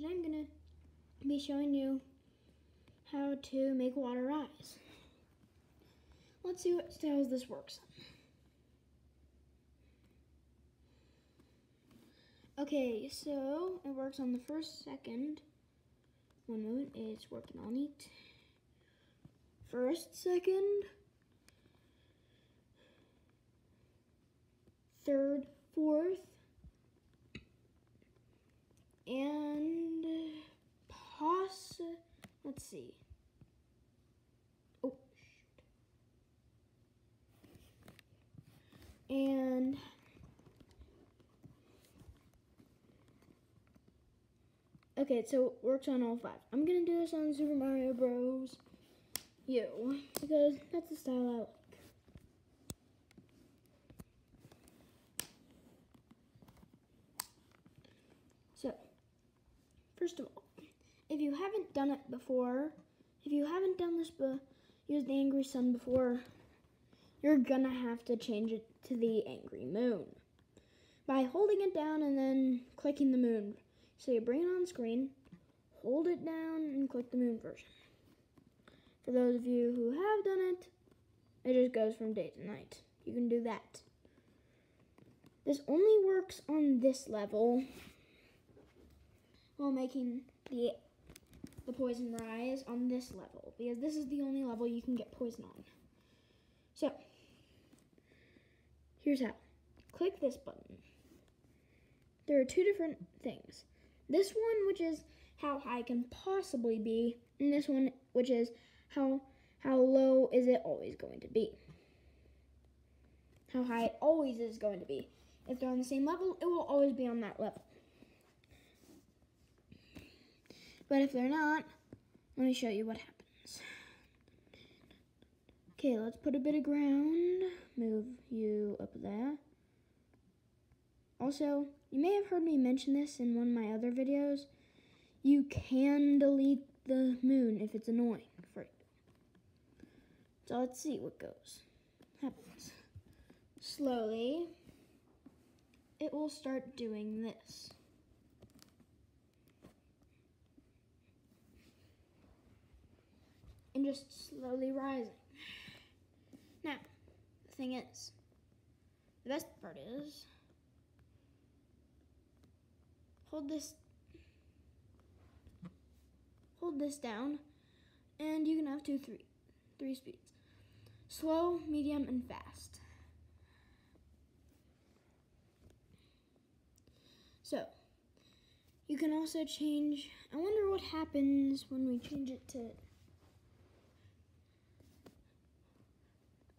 today I'm gonna be showing you how to make water rise. Let's see what styles this works Okay, so it works on the first second. One moment, it's working on it. First, second, third, fourth, and poss. Let's see. Oh. And okay, so it works on all five. I'm gonna do this on Super Mario Bros. U because that's the style I like. So, first of all, if you haven't done it before, if you haven't done this, but used the Angry Sun before, you're gonna have to change it to the Angry Moon by holding it down and then clicking the moon. So you bring it on screen, hold it down, and click the moon version. For those of you who have done it, it just goes from day to night. You can do that. This only works on this level while making the the poison rise on this level because this is the only level you can get poison on. So, here's how. Click this button. There are two different things. This one, which is how high can possibly be, and this one, which is how how low is it always going to be. How high it always is going to be. If they're on the same level, it will always be on that level. But if they're not, let me show you what happens. Okay, let's put a bit of ground. Move you up there. Also, you may have heard me mention this in one of my other videos. You can delete the moon if it's annoying for you. So let's see what goes. Happens. Slowly, it will start doing this. Just slowly rising. Now, the thing is, the best part is, hold this, hold this down, and you can have two, three, three speeds. Slow, medium, and fast. So, you can also change, I wonder what happens when we change it to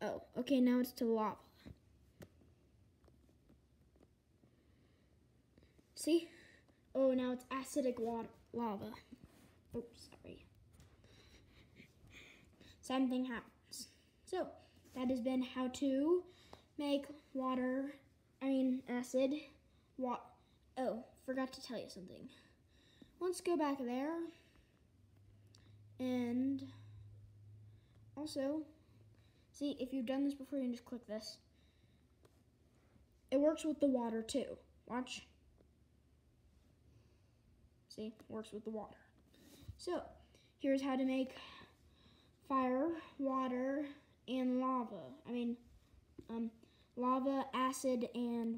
Oh, okay, now it's to lava. See? Oh, now it's acidic water, lava. Oops, sorry. Same thing happens. So, that has been how to make water, I mean acid, what, oh, forgot to tell you something. Let's go back there. And also, See, if you've done this before, you can just click this. It works with the water too. Watch. See, works with the water. So, here's how to make fire, water, and lava. I mean, um, lava, acid, and